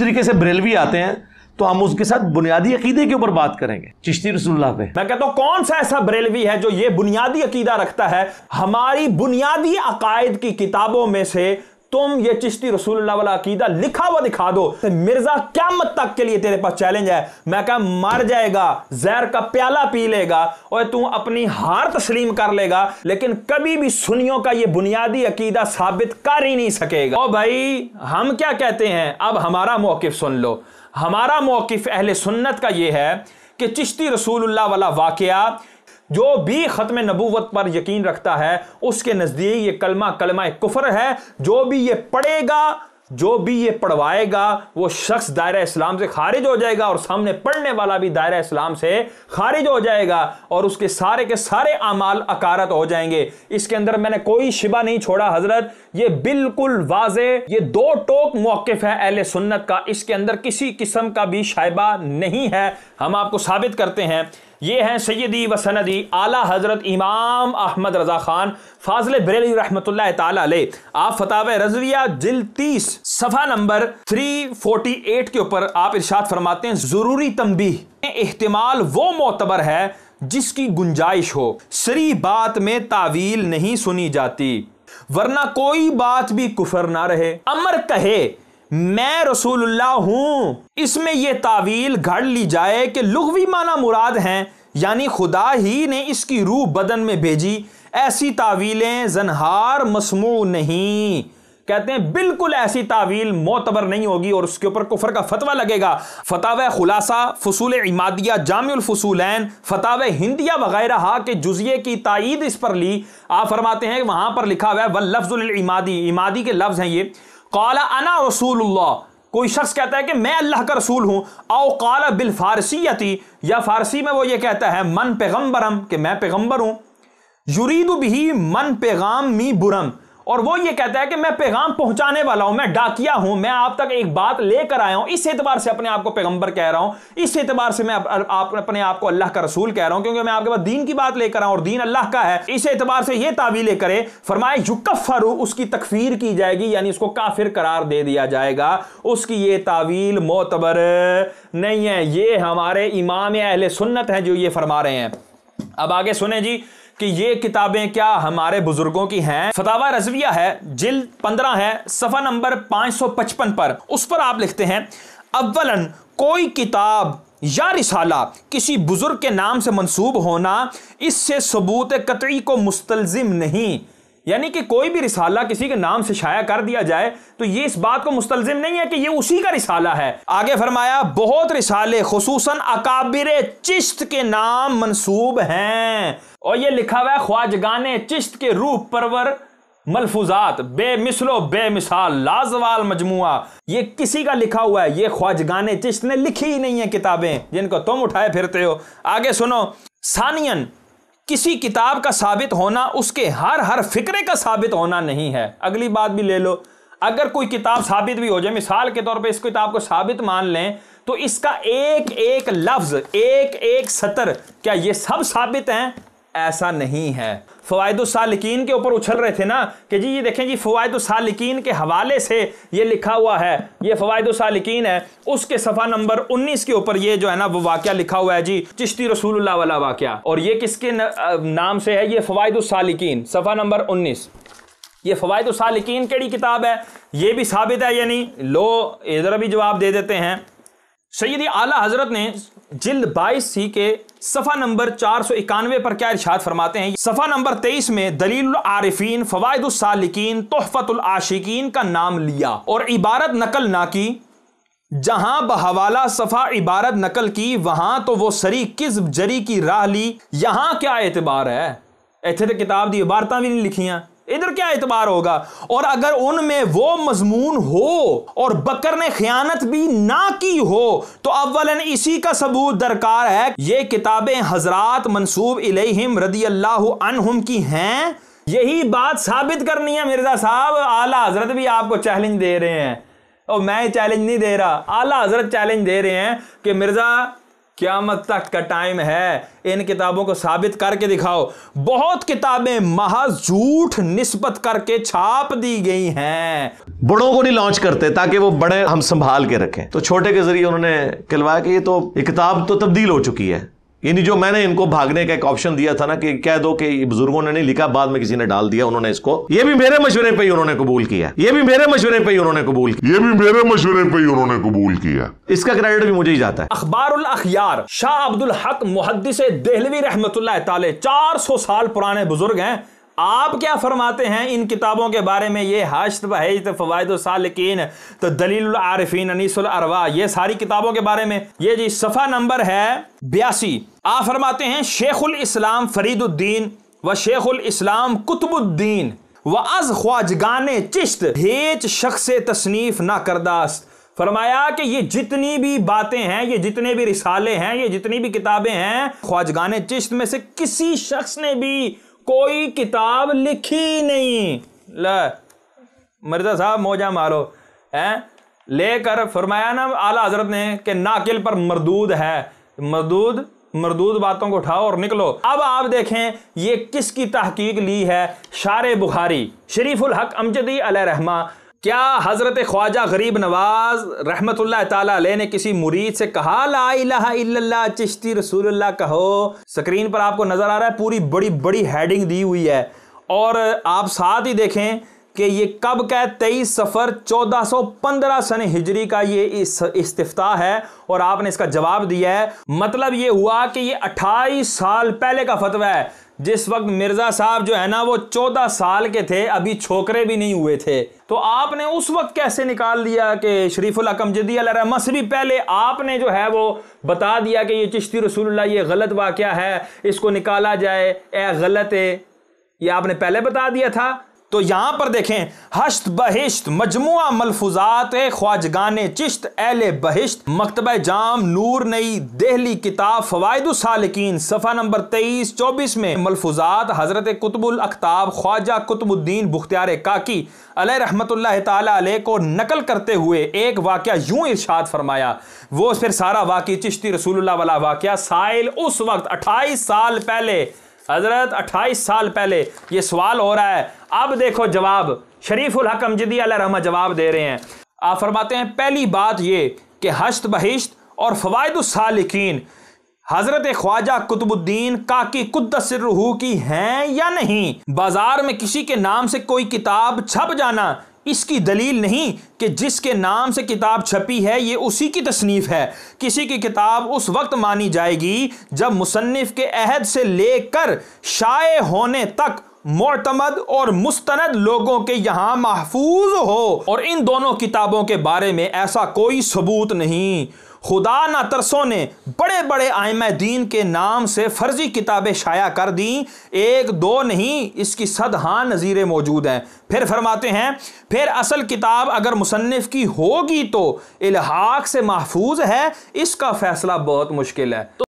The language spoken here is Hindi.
तरीके से बरेलवी आते हैं तो हम उसके साथ बुनियादी अकीदे के ऊपर बात करेंगे। चिश्ती रसुल्ला पे। मैं कहता हूँ, कौन सा ऐसा बरेलवी है जो ये बुनियादी अकीदा रखता है? हमारी बुनियादी अकायद की किताबों में से तुम ये चिश्ती रसूलुल्लाह वाला अकीदा लिखा हुआ दिखा दो। तो मिर्ज़ा क्या मत तक के लिए तेरे पास चैलेंज है। मैं कहा, मर जाएगा, जहर का प्याला पी लेगा, और तू अपनी हार तस्लीम कर लेगा, लेकिन कभी भी सुनियों का ये बुनियादी अकीदा साबित कर ही नहीं सकेगा। ओ भाई, हम क्या कहते हैं? अब हमारा मौकफ सुन लो। हमारा मौकफ अहले सुन्नत का यह है कि चिश्ती रसूलुल्लाह वाला वाकया जो भी ख़त्म नबूवत पर यकीन रखता है, उसके नज़दीक ये कलमा कलमा कुफर है। जो भी ये पढ़ेगा, जो भी ये पढ़वाएगा, वो शख्स दायरा इस्लाम से खारिज हो जाएगा और सामने पढ़ने वाला भी दायरा इस्लाम से खारिज हो जाएगा और उसके सारे के सारे अमाल अकारत हो जाएँगे। इसके अंदर मैंने कोई शिबा नहीं छोड़ा, हज़रत। ये बिल्कुल वाजे, ये दो टोक मौकफ है अहले सुन्नत का। इसके अंदर किसी किस्म का भी शायबा नहीं है। हम आपको साबित करते हैं। ये हैं सैदी व सनदी आला हज़रत इमाम अहमद रजा खान, फाजल बरेली रहमत आप फताव रजविया, जिल तीस, सफ़ा नंबर 348 के ऊपर आप इर्शाद फरमाते हैं, ज़रूरी तमबी एहतमाल वो मोतबर है जिसकी गुंजाइश हो। सरी बात में तावील नहीं सुनी जाती, वरना कोई बात भी कुफर ना रहे। अमर कहे मैं रसूलुल्लाह हूँ। इसमें यह तावील घड़ ली जाए कि लुगवी माना मुराद हैं, यानी खुदा ही ने इसकी रूह बदन में भेजी। ऐसी तावीलें जनहार मसमू नहीं। कहते हैं, बिल्कुल ऐसी तावील मोतबर नहीं होगी और उसके ऊपर कुफर का फतवा लगेगा। फताव खुलासा, फसूल इमादिया जामुल फसूलैन, फताव हिंदिया वगैरह के जुजिए की तायद इस पर ली। आप फरमाते हैं, वहाँ पर लिखा हुआ है वह लफ्जुल इमादी। इमादी के लफ्ज हैं ये। काला अना रसूल कोई शख्स कहता है कि मैं अल्लाह का रसूल हूँ। आओ काला बिल फारसीयती। या फारसी में वो ये कहता है, मन पैगम्बरम कि मैं पैगंबर हूँ। युरीदु भी मन पैगाम मी बुरम और वो ये कहता है कि मैं पैगाम पहुँचाने वाला हूँ, मैं डाकिया हूँ, मैं आप तक एक बात लेकर आया हूँ। इस एतबार से अपने आप को पैगंबर कह रहा हूँ। इस एतबार से मैं आप, अपने आप को अल्लाह का रसूल कह रहा हूँ, क्योंकि मैं आपके पास दीन की बात लेकर आऊँ और दीन अल्लाह का है। इस एतबार से यह तावील करे, फरमाए युकफरू उसकी तकफीर की जाएगी, यानी उसको काफिर करार दे दिया जाएगा। उसकी ये तावील मोतबर नहीं है। ये हमारे इमाम अहले सुन्नत हैं जो ये फरमा रहे हैं। अब आगे सुने जी। कि ये किताबें क्या हमारे बुज़ुर्गों की हैं? फतावा रजविया है, जिल पंद्रह है, सफ़ा नंबर 555 पर। उस पर आप लिखते हैं, अव्वलन, कोई किताब या रिसाला किसी बुज़ुर्ग के नाम से मंसूब होना, इससे सबूत कतई को मुस्तलजिम नहीं। यानी कि कोई भी रिसाला किसी के नाम से शाया कर दिया जाए तो ये इस बात को मुस्तलजिम नहीं है कि ये उसी का रिसाला है। आगे फरमाया, बहुत रिसाले खसूस अकाबिर चिश्त के नाम मंसूब हैं। और ये लिखा हुआ है, ख्वाजगान चिश्त के रूप परवर मलफूजात, बेमिसलो, बेमिसाल, लाजवाल मजमुआ। ये किसी का लिखा हुआ है? ये ख्वाजगान चिश्त ने लिखी ही नहीं है किताबें, जिनको तुम उठाए फिरते हो। आगे सुनो, सानियन, किसी किताब का साबित होना उसके हर हर फिक्रे का साबित होना नहीं है। अगली बात भी ले लो। अगर कोई किताब साबित भी हो जाए मिसाल के तौर पे इस किताब को साबित मान लें तो इसका एक एक लफ्ज, एक एक सतर, क्या ये सब साबित हैं? ऐसा नहीं है। फ़वादुसालिकीन के ऊपर उछल रहे थे ना कि जी, ये देखें जी फ़वादुसालिकीन के हवाले से ये लिखा हुआ है, ये फ़वादुसालिकीन है, उसके सफ़ा नंबर 19 के ऊपर ये जो है ना, वो वाक्य लिखा हुआ है जी, चिश्ती रसूलुल्लाह वाला वाक्य। और ये किसके नाम से है? ये फ़वादुसालिकीन सफ़ा नंबर 19 ये फ़वादुसालिकीन केड़ी किताब है? ये भी साबित है यानी लो, इधर भी जवाब दे देते हैं। सैदी आला हज़रत ने जिल्द बाईस सी के सफ़ा नंबर चार सौ इक्यानवे पर क्या इर्शाद फरमाते हैं? सफ़ा नंबर तेईस में दलील आरिफीन फवायदुसालिकीन तोहफतुल आशिकीन का नाम लिया और इबारत नकल ना की। जहाँ बहवाला सफ़ा इबारत नकल की, वहाँ तो वो सरी किस जरी की राह ली। यहाँ क्या एतबार है? इतने तो किताब दी इबारत भी नहीं लिखियाँ इधर क्या एतबार होगा? और अगर उनमें वो मजमून हो और बकर ने खयानत भी ना की हो तो अव्वलन इसी का सबूत दरकार है ये किताबें हजरात मनसूब इलेहिम रदी अल्लाह की हैं। यही बात साबित करनी है मिर्ज़ा साहब। आला हज़रत भी आपको चैलेंज दे रहे हैं। और मैं चैलेंज नहीं दे रहा। आला हज़रत चैलेंज दे रहे हैं कि मिर्ज़ा क्यामत तक का टाइम है। इन किताबों को साबित करके दिखाओ। बहुत किताबें महज झूठ निस्बत करके छाप दी गई हैं। बड़ों को नहीं लॉन्च करते, ताकि वो बड़े हम संभाल के रखें। तो छोटे के ज़रिए उन्होंने कहलवाया कि ये तो ये किताब तो तब्दील हो चुकी है। यानी जो मैंने इनको भागने का एक ऑप्शन दिया था ना कि कह दो कि बुज़ुर्गों ने नहीं लिखा बाद में किसी ने डाल दिया उन्होंने इसको। ये भी मेरे मशवरे पे ही उन्होंने कबूल किया ये भी मेरे मशवरे पे ही उन्होंने कबूल किया। ये भी मेरे मशवरे पे ही उन्होंने कबूल किया। इसका क्रेडिट भी मुझे ही जाता है। अखबारुल अखयार शाह अब्दुल हक मुहद्दिस देहलवी रहमतुल्लाह ताले 400 साल पुराने बुज़ुर्ग हैं। आप क्या फरमाते हैं इन किताबों के बारे में? ये हाशत बहत फ़वाद सालकिन तो दलील आरफीन अनीसुल अरवा ये सारी किताबों के बारे में। ये जी सफ़ा नंबर है बयासी। आप फरमाते हैं, शेखुल इस्लाम फरीदुद्दीन व शेखुल इस्लाम कुतुबुद्दीन व अज ख्वाजगान चिश्त हेच शख्स तसनीफ ना करदास्त फरमाया कि ये जितनी भी बातें हैं, ये जितने भी रिसाले हैं, ये जितनी भी किताबें हैं, ख्वाजगान चिश्त में से किसी शख्स ने भी कोई किताब लिखी नहीं। ल मिर्ज़ा साहब मोजा मारो, हैं? लेकर फरमाया ना आला हज़रत ने कि नाकिल पर मरदूद है। मरदूद मरदूद बातों को उठाओ और निकलो। अब आप देखें, ये किसकी तहकीक ली है? शार बुखारी, शरीफुल हक अमजदी रहमा। क्या हज़रत ख्वाजा गरीब नवाज़ रहमत ताला ने किसी मुरीद से कहा, ला चिश्ती रसूलुल्लाह कहो? स्क्रीन पर आपको नज़र आ रहा है, पूरी बड़ी बड़ी हेडिंग दी हुई है। और आप साथ ही देखें कि ये कब का तेईस सफ़र 1415 सन हिजरी का ये इस, इस्तिफ्ता है और आपने इसका जवाब दिया है। मतलब ये हुआ कि ये 28 साल पहले का फतवा है। जिस वक्त मिर्ज़ा साहब जो है ना, वो 14 साल के थे, अभी छोकरे भी नहीं हुए थे। तो आपने उस वक्त कैसे निकाल दिया कि शरीफुल अकम जदी रहमा भी पहले आपने जो है वो बता दिया कि ये चिश्ती रसूलुल्लाह, ये गलत वाक़ है, इसको निकाला जाए, ए गलत है। ये आपने पहले बता दिया था। तो यहाँ पर देखें, हश्त बहिश्त मजमुआ मलफुजात, ख्वाजगान चिश्त एल बहिश्त, मकतब जाम, नूर नई, देहली किताब फ़वाद सालकिन, सफ़ा नंबर तेईस, चौबीस में मलफुजात, हज़रत कुतुबुल अख्ताब, ख्वाजा कुतुबुद्दीन बुख्तियार काकी अल रहमत ताली को नकल करते हुए एक वाक़ यूँ इरशाद फरमाया, वो फिर सारा वाक़ चिश्ती रसूल वाला वाक़ साइल उस वक्त अट्ठाईस साल पहले हज़रत 28 साल पहले ये सवाल हो रहा है। अब देखो जवाब। शरीफुल हकम जदी रहमा जवाब दे रहे हैं। आप फरमाते हैं, पहली बात ये कि हश्त बहिश्त और फ़वाद सालिकीन, हज़रत ख्वाजा कुतुबुद्दीन काकी कुद्दसरूह की हैं या नहीं? बाज़ार में किसी के नाम से कोई किताब छप जाना इसकी दलील नहीं कि जिसके नाम से किताब छपी है, ये उसी की तसनीफ है। किसी की किताब उस वक्त मानी जाएगी जब मुसन्फ के अहद से लेकर शाये होने तक मोतमद और मुस्तंद लोगों के यहाँ महफूज हो और इन दोनों किताबों के बारे में ऐसा कोई सबूत नहीं। खुदा ना तरसों ने बड़े बड़े आयम दीन के नाम से फर्जी किताबें शाया कर दी। एक, दो नहीं, इसकी सद हाँ नज़ीरें मौजूद हैं। फिर फरमाते हैं, फिर असल किताब अगर मुसनफ़ की होगी तो इलाहाक से महफूज है, इसका फैसला बहुत मुश्किल है। तो